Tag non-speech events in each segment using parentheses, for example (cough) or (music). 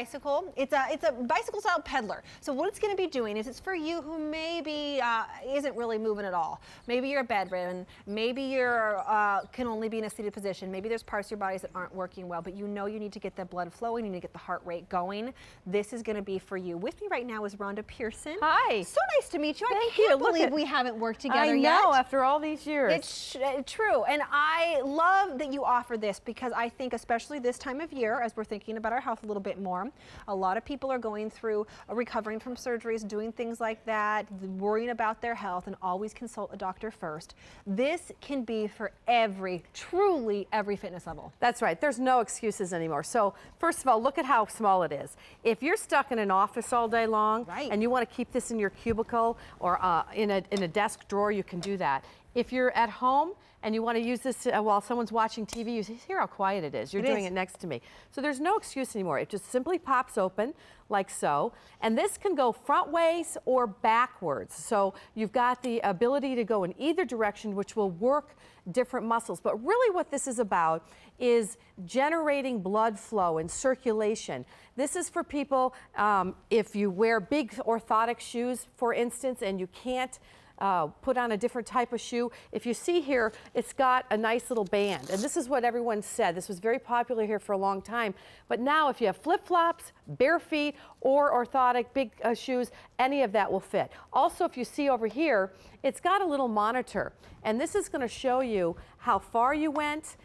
bicycle. It's a it's a bicycle style pedaler. So what it's going to be doing is it's for you who maybe uh, isn't really moving at all. Maybe you're bedridden. Maybe you're uh, can only be in a seated position. Maybe there's parts of your bodies that aren't working well, but you know you need to get the blood flowing. You need to get the heart rate going. This is going to be for you. With me right now is Rhonda Pearson. Hi. So nice to meet you. Thank I can't you. believe at, we haven't worked together I yet. know after all these years. It's uh, true. And I love that you offer this because I think especially this time of year as we're thinking about our health a little bit more, a lot of people are going through uh, recovering from surgeries, doing things like that, worrying about their health and always consult a doctor first. This can be for every, truly every fitness level. That's right. There's no excuses anymore. So first of all, look at how small it is. If you're stuck in an office all day long right. and you want to keep this in your cubicle or uh, in, a, in a desk drawer, you can do that. If you're at home and you want to use this uh, while someone's watching TV, you hear how quiet it is. You're it doing is. it next to me. So there's no excuse anymore. It just simply pops open like so. And this can go front ways or backwards. So you've got the ability to go in either direction, which will work different muscles. But really what this is about is generating blood flow and circulation. This is for people, um, if you wear big orthotic shoes, for instance, and you can't uh, put on a different type of shoe. If you see here, it's got a nice little band. And this is what everyone said. This was very popular here for a long time. But now if you have flip-flops, bare feet, or orthotic big uh, shoes, any of that will fit. Also, if you see over here, it's got a little monitor. And this is going to show you how far you went,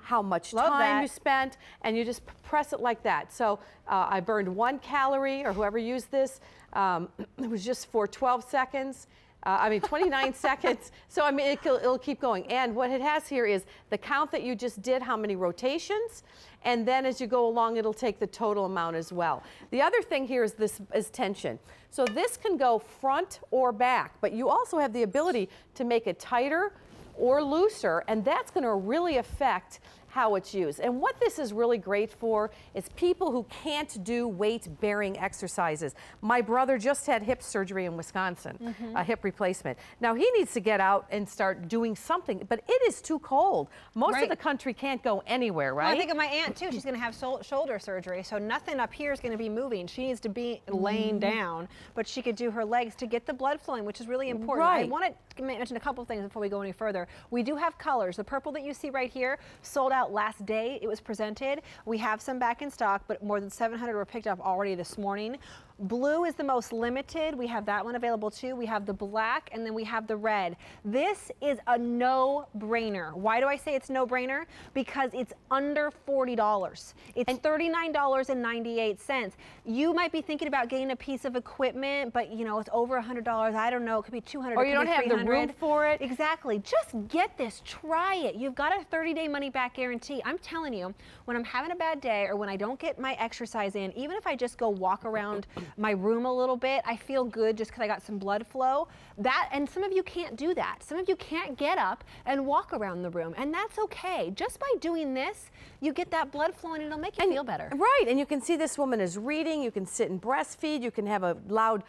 how much Love time that. you spent, and you just press it like that. So uh, I burned one calorie, or whoever used this. Um, (clears throat) it was just for 12 seconds. Uh, I mean, 29 (laughs) seconds. So, I mean, it'll, it'll keep going. And what it has here is the count that you just did, how many rotations, and then as you go along, it'll take the total amount as well. The other thing here is this is tension. So this can go front or back, but you also have the ability to make it tighter or looser, and that's going to really affect how it's used. And what this is really great for is people who can't do weight bearing exercises. My brother just had hip surgery in Wisconsin, Mm-hmm. a hip replacement. Now he needs to get out and start doing something, but it is too cold. Most Right. of the country can't go anywhere, right? Well, I think of my aunt too. She's going to have shoulder surgery, so nothing up here is going to be moving. She needs to be laying Mm-hmm. down, but she could do her legs to get the blood flowing, which is really important. Right. I want to mention a couple of things before we go any further. We do have colors. The purple that you see right here sold out last day. It was presented. We have some back in stock, but more than 700 were picked up already this morning. Blue is the most limited. We have that one available too. We have the black and then we have the red. This is a no-brainer. Why do I say it's no-brainer? Because it's under $40. It's $39.98. You might be thinking about getting a piece of equipment, but you know, it's over $100. I don't know. It could be 200 or you don't have the room for it. Exactly. Just get this. Try it. You've got a 30-day money-back guarantee. I'm telling you, when I'm having a bad day or when I don't get my exercise in, even if I just go walk (laughs) around my room a little bit, I feel good just because I got some blood flow. That and some of you can't do that. Some of you can't get up and walk around the room, and that's okay. Just by doing this, you get that blood flowing and it'll make you feel better. Right, and you can see this woman is reading, you can sit and breastfeed, you can have a loud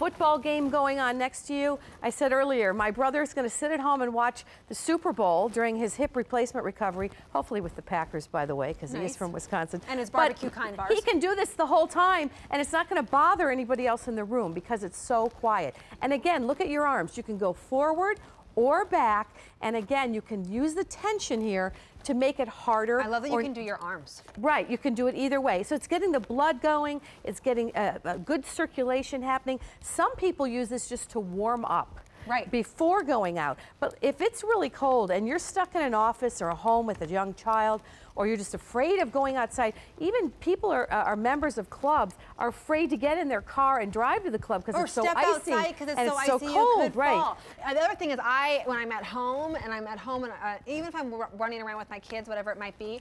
football game going on next to you. I said earlier, my brother's going to sit at home and watch the Super Bowl during his hip replacement recovery, hopefully with the Packers, by the way, because he is from Wisconsin. And his But barbecue kind bars. He can do this the whole time, and it's not going to bother anybody else in the room because it's so quiet. And again, look at your arms. You can go forward or back, and again, you can use the tension here to make it harder. I love that you can do your arms. Right, you can do it either way. So it's getting the blood going, it's getting a, a good circulation happening. Some people use this just to warm up. Right. Before going out. But if it's really cold and you're stuck in an office or a home with a young child, or you're just afraid of going outside, even people are, are members of clubs are afraid to get in their car and drive to the club because it's so icy it's and so it's so icy cold, right? Uh, the other thing is, I when I'm at home and I'm at home and uh, even if I'm running around with my kids, whatever it might be.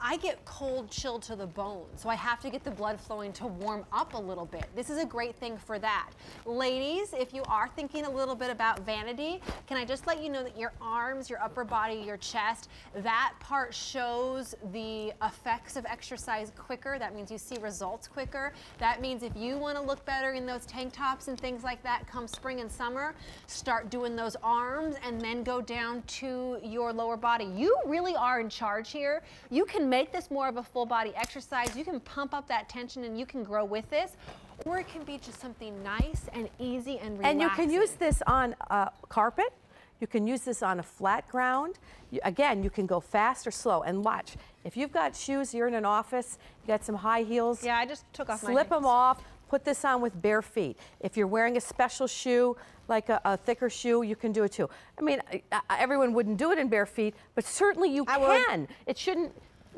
I get cold chilled to the bone, so I have to get the blood flowing to warm up a little bit. This is a great thing for that. Ladies, if you are thinking a little bit about vanity, can I just let you know that your arms, your upper body, your chest, that part shows the effects of exercise quicker. That means you see results quicker. That means if you want to look better in those tank tops and things like that come spring and summer, start doing those arms and then go down to your lower body. You really are in charge here. You can can make this more of a full body exercise. You can pump up that tension and you can grow with this. Or it can be just something nice and easy and relaxing. And you can use this on a carpet. You can use this on a flat ground. You, again, you can go fast or slow. And watch, if you've got shoes, you're in an office, you got some high heels. Yeah, I just took off my Slip them off, put this on with bare feet. If you're wearing a special shoe, like a, a thicker shoe, you can do it too. I mean, I- I- everyone wouldn't do it in bare feet, but certainly you I would. can. It shouldn't,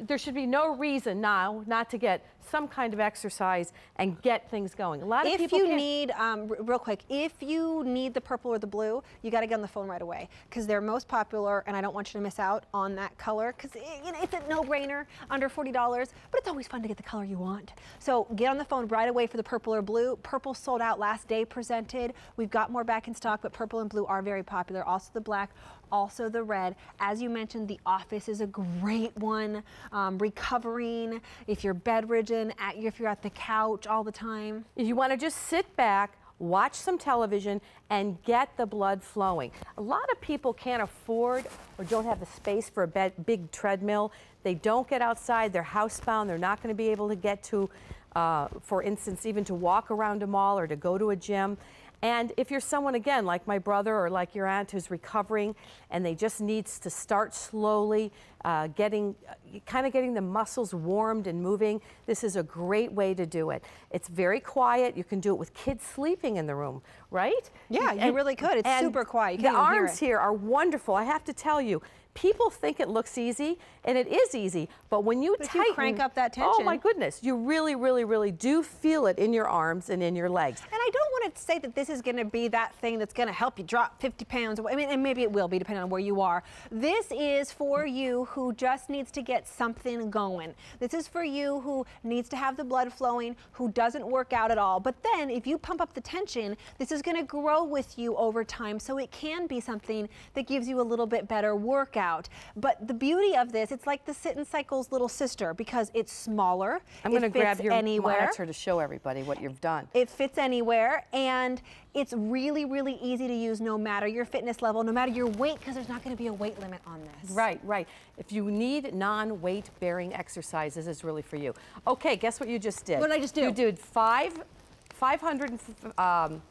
there should be no reason now not to get some kind of exercise and get things going. A lot of If people you can't- need, um, real quick, if you need the purple or the blue, you got to get on the phone right away because they're most popular, and I don't want you to miss out on that color because you know, it's a no-brainer, under forty dollars. But it's always fun to get the color you want. So get on the phone right away for the purple or blue. Purple sold out last day presented. We've got more back in stock, but purple and blue are very popular. Also the black. Also the red. As you mentioned, the office is a great one. Um, recovering, if you're bedridden, at, if you're at the couch all the time. If you want to just sit back, watch some television, and get the blood flowing. A lot of people can't afford or don't have the space for a big treadmill. They don't get outside, they're housebound, they're not going to be able to get to, uh, for instance, even to walk around a mall or to go to a gym. And if you're someone, again, like my brother or like your aunt who's recovering and they just needs to start slowly, uh, getting, kind of getting the muscles warmed and moving, this is a great way to do it. It's very quiet. You can do it with kids sleeping in the room, right? Yeah, you really could. It's super quiet. The arms here are wonderful. I have to tell you, people think it looks easy, and it is easy. But when you But if you crank up that tension. oh my goodness, you really, really, really do feel it in your arms and in your legs. And I don't want to say that this is going to be that thing that's going to help you drop 50 pounds. I mean, and maybe it will be depending on where you are. This is for you who just needs to get something going. This is for you who needs to have the blood flowing, who doesn't work out at all. But then if you pump up the tension, this is going to grow with you over time. So it can be something that gives you a little bit better workout. But the beauty of this, it's like the Sit and Cycle's little sister because it's smaller. I'm going to grab fits your anywhere. monitor to show everybody what you've done. It fits anywhere and it's really, really easy to use no matter your fitness level, no matter your weight, because there's not going to be a weight limit on this. Right, right. If you need non-weight bearing exercises, this is really for you. Okay, guess what you just did? What did I just do? You did five, 500, um,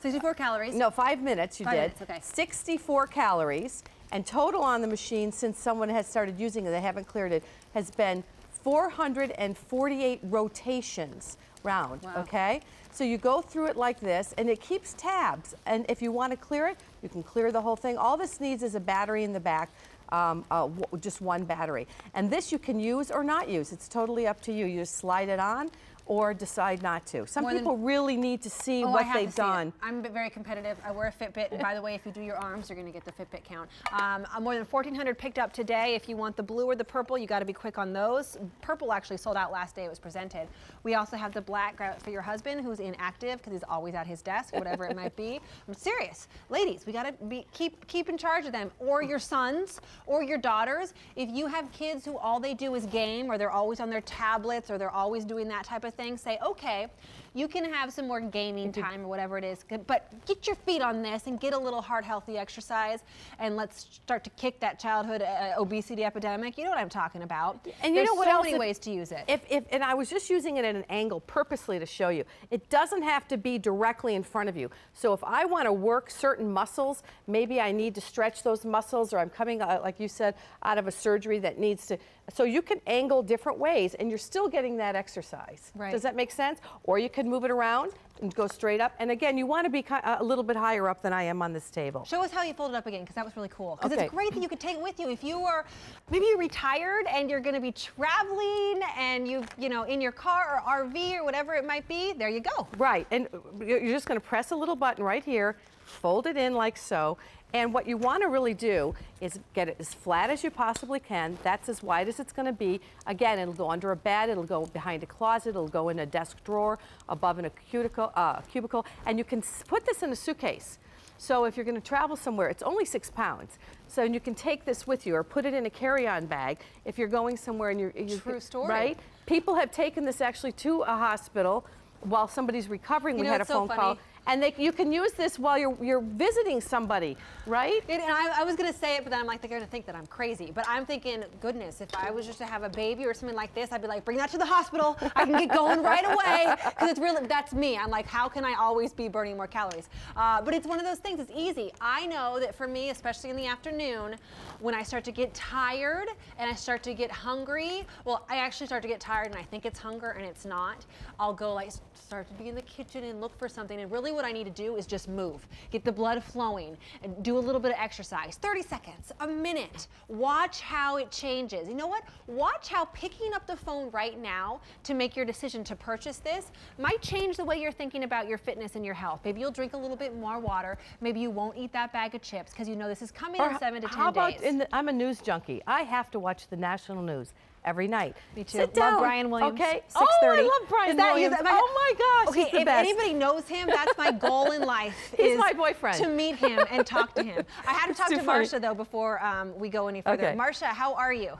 64 calories. no, five minutes you Five did. minutes, okay. 64 calories, and total on the machine since someone has started using it, they haven't cleared it, has been 448 rotations round, Wow. okay? So you go through it like this, and it keeps tabs. And if you want to clear it, you can clear the whole thing. All this needs is a battery in the back, um, uh, w- just one battery. And this you can use or not use. It's totally up to you. You just slide it on or decide not to. Some More than- people really need to see Oh, what they've see it. done. I'm very competitive. I wear a Fitbit. And by the way, if you do your arms, you're going to get the Fitbit count. Um, uh, more than 1,400 picked up today. If you want the blue or the purple, you got to be quick on those. Purple actually sold out last day it was presented. We also have the black for your husband who's inactive because he's always at his desk, whatever it might be. (laughs) I'm serious. Ladies, we got to be keep keep in charge of them or your sons or your daughters. If you have kids who all they do is game or they're always on their tablets or they're always doing that type of thing, say, okay, you can have some more gaming time or whatever it is, but get your feet on this and get a little heart healthy exercise and let's start to kick that childhood uh, obesity epidemic. You know what I'm talking about. And you There's know what so else? many If- ways to use it. If, if, and I was just using it at an angle purposely to show you. It doesn't have to be directly in front of you. So if I want to work certain muscles, maybe I need to stretch those muscles, or I'm coming, uh, like you said, out of a surgery that needs to. So you can angle different ways, and you're still getting that exercise. Right. Does that make sense? Or you can move it around and go straight up. And again, you want to be uh, a little bit higher up than I am on this table. Show us how you fold it up again, because that was really cool. Because Okay. it's great that you could take it with you. If you were maybe you're retired and you're going to be traveling and you you know in your car or RV or whatever it might be, there you go. Right, and uh, you're you're just going to press a little button right here, fold it in like so, and what you want to really do is get it as flat as you possibly can. That's as wide as it's going to be. Again, it'll go under a bed, it'll go behind a closet, it'll go in a desk drawer, above in a cubicle, uh, cubicle, and you can put this in a suitcase. So if you're going to travel somewhere, it's only six pounds. So you can take this with you or put it in a carry-on bag if you're going somewhere and you're, you True story. right? People have taken this actually to a hospital while somebody's recovering. You we know, had a it's so phone call. And they, you can use this while you're, you're visiting somebody, right? It, and I, I was gonna say it, but then I'm like, they're gonna think that I'm crazy. But I'm thinking, goodness, if I was just to have a baby or something like this, I'd be like, bring that to the hospital. I can get going right away because it's really that's me. I'm like, how can I always be burning more calories? Uh, but it's one of those things. It's easy. I know that for me, especially in the afternoon, when I start to get tired and I start to get hungry, well, I actually start to get tired and I think it's hunger and it's not. I'll go like start to be in the kitchen and look for something. And really, what I need to do is just move, get the blood flowing, and do a little bit of exercise. 30 seconds, a minute. Watch how it changes. You know what? Watch how picking up the phone right now to make your decision to purchase this might change the way you're thinking about your fitness and your health. Maybe you'll drink a little bit more water. Maybe you won't eat that bag of chips because you know this is coming Or in seven to 10 how about days. in the, I'm a news junkie. I have to watch the national news every night. Me too. Sit Love down. Brian Williams, Okay. 6:30. Oh, I love Brian Is that? Williams. Is that my- oh my gosh, Okay, he's the if best. anybody knows him, that's my goal in life. (laughs) He's is my boyfriend. To meet him and talk to him. (laughs) I had to talk to funny. Marsha though before um, we go any further. Okay. Marsha, how are you?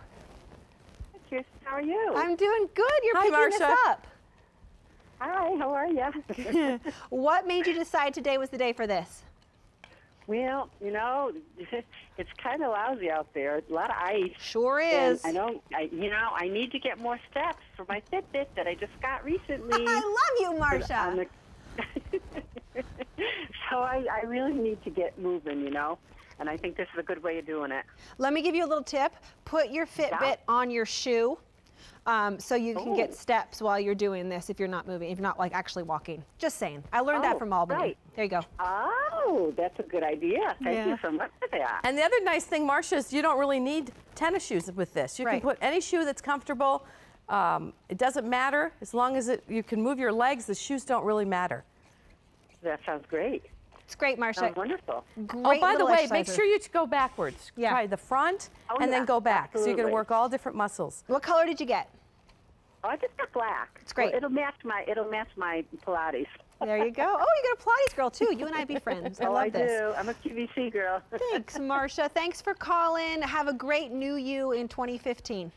Kirsten, how are you? I'm doing good. You're Hi, picking this Marsha. up. Hi, how are you? (laughs) What made you decide today was the day for this? Well, you know, (laughs) it's kind of lousy out there. A lot of ice. Sure And is. I don't, I, you know, I need to get more steps for my Fitbit that I just got recently. (laughs) I love you, the- (laughs) so I, I really need to get moving, you know, and I think this is a good way of doing it. Let me give you a little tip. Put your Fitbit Yeah. on your shoe. Um, so you can get Oh. steps while you're doing this if you're not moving, if you're not like actually walking. Just saying. I learned that Oh, from Albany. right. There you go. Oh, that's a good idea. Thank Yeah. you so much for that. And the other nice thing, Marcia, is you don't really need tennis shoes with this. You Right. can put any shoe that's comfortable. Um, it doesn't matter as long as it, you can move your legs. The shoes don't really matter. that sounds great. It's great, Marsha. Sounds wonderful. Great oh, by the way, make sure you go backwards. Yeah. Try the front Oh, and then go back. So you're going to work all different muscles. What color did you get? Oh, I just got black. It's great. Well, it'll match my it'll match my Pilates. There you go. Oh, you got a Pilates girl too. You and I be friends. I (laughs) oh, love I this. do. I'm a QVC girl. (laughs) Thanks, Marsha. Thanks for calling. Have a great new you in 2015.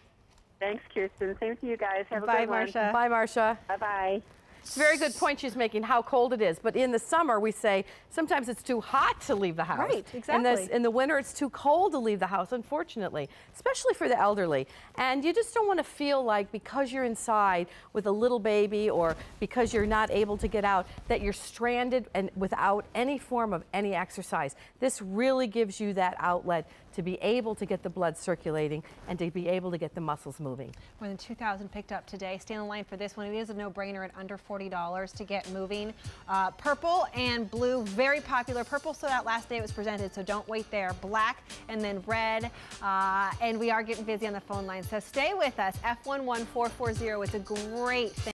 Thanks, Kirsten. Same to you guys. Have a Bye, good one. Marsha. Bye, Marcia. Bye bye. It's very good point she's making, how cold it is. But in the summer, we say sometimes it's too hot to leave the house. Right, In, this, exactly. in the winter, it's too cold to leave the house, unfortunately, especially for the elderly. And you just don't want to feel like because you're inside with a little baby or because you're not able to get out, that you're stranded and without any form of any exercise. This really gives you that outlet to be able to get the blood circulating and to be able to get the muscles moving. More than 2,000 picked up today. Stay in the line for this one. It is a no-brainer at under $40 to get moving. Uh, purple and blue, very popular. Purple sold out last day it was presented, so don't wait there. Black and then red. Uh, and we are getting busy on the phone line, so stay with us. F11440. It's a great thing.